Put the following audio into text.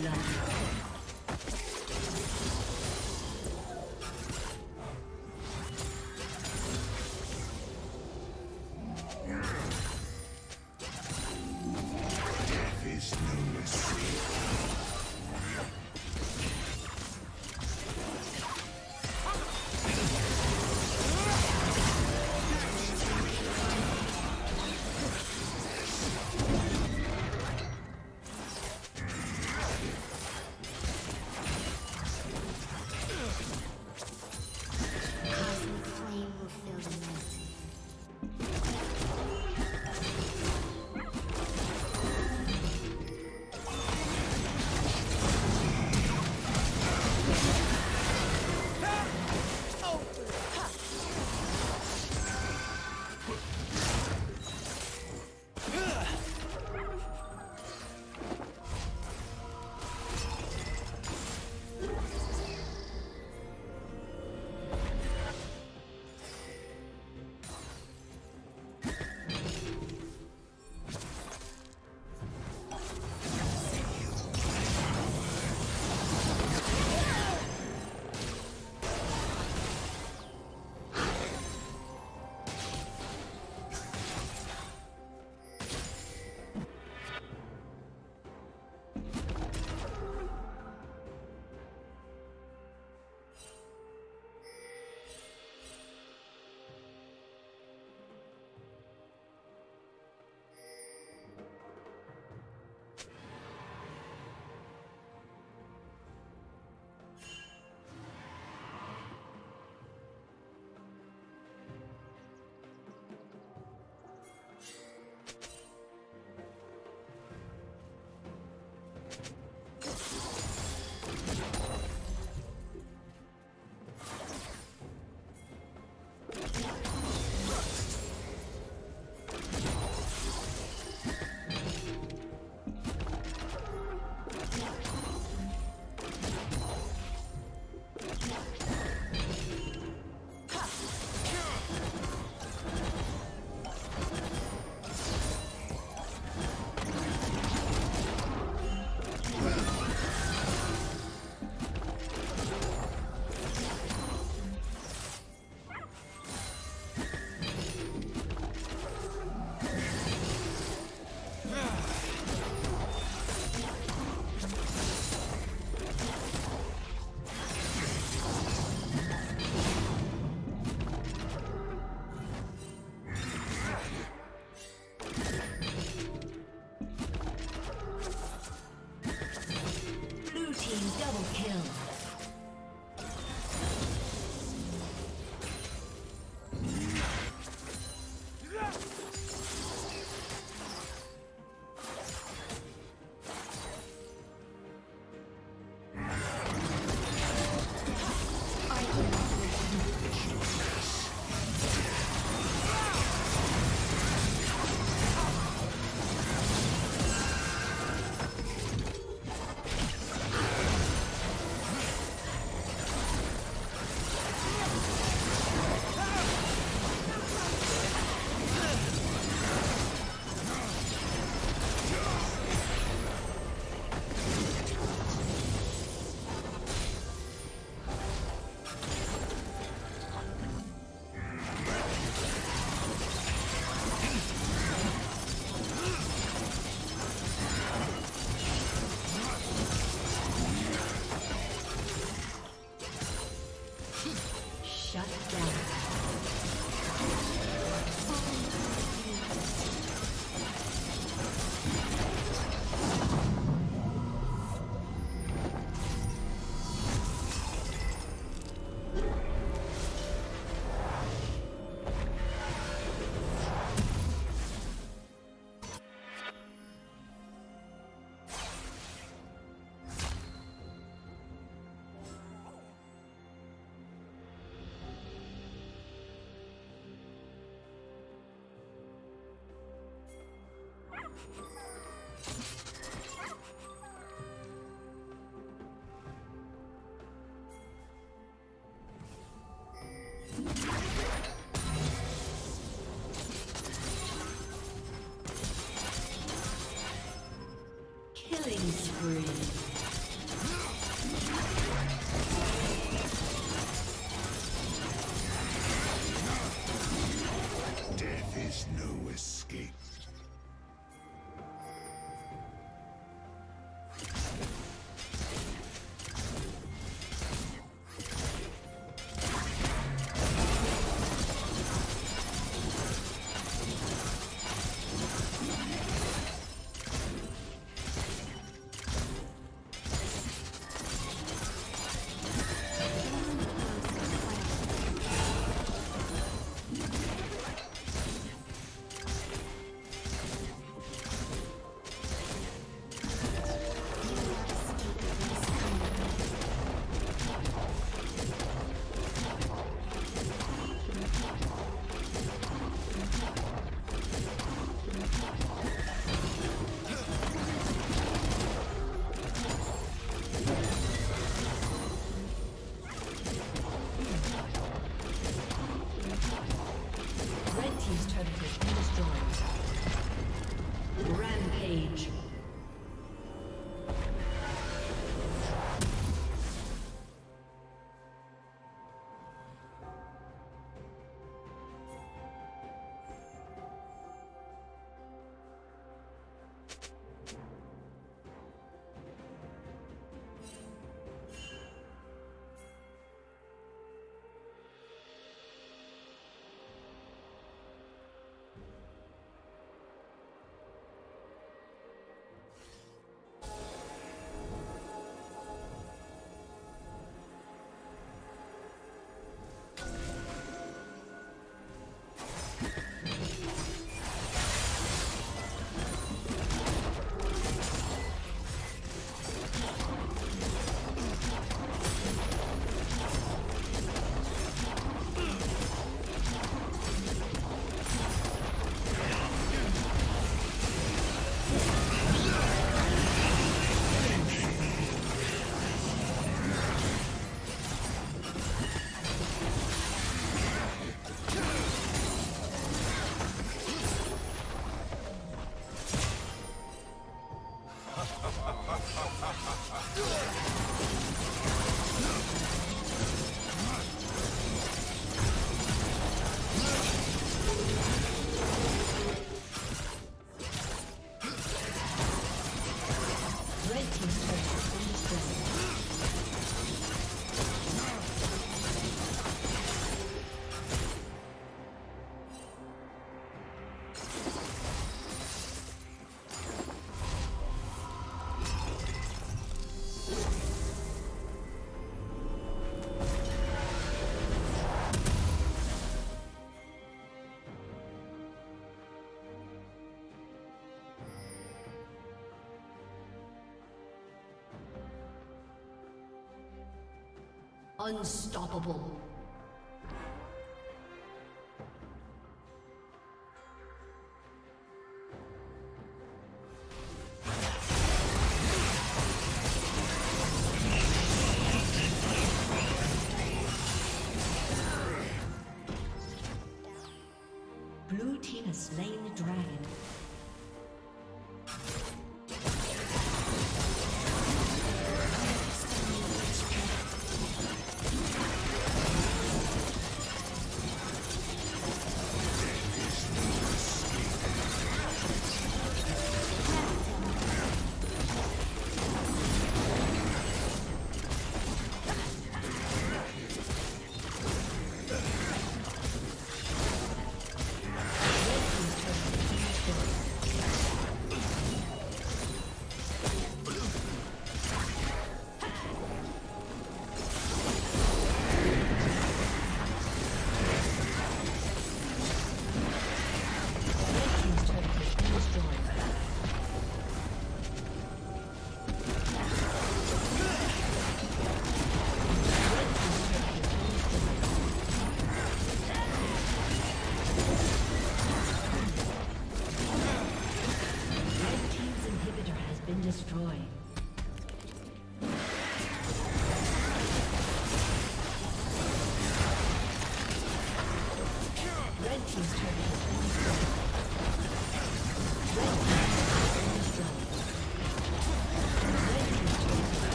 blood. Double kill. Killing Unstoppable.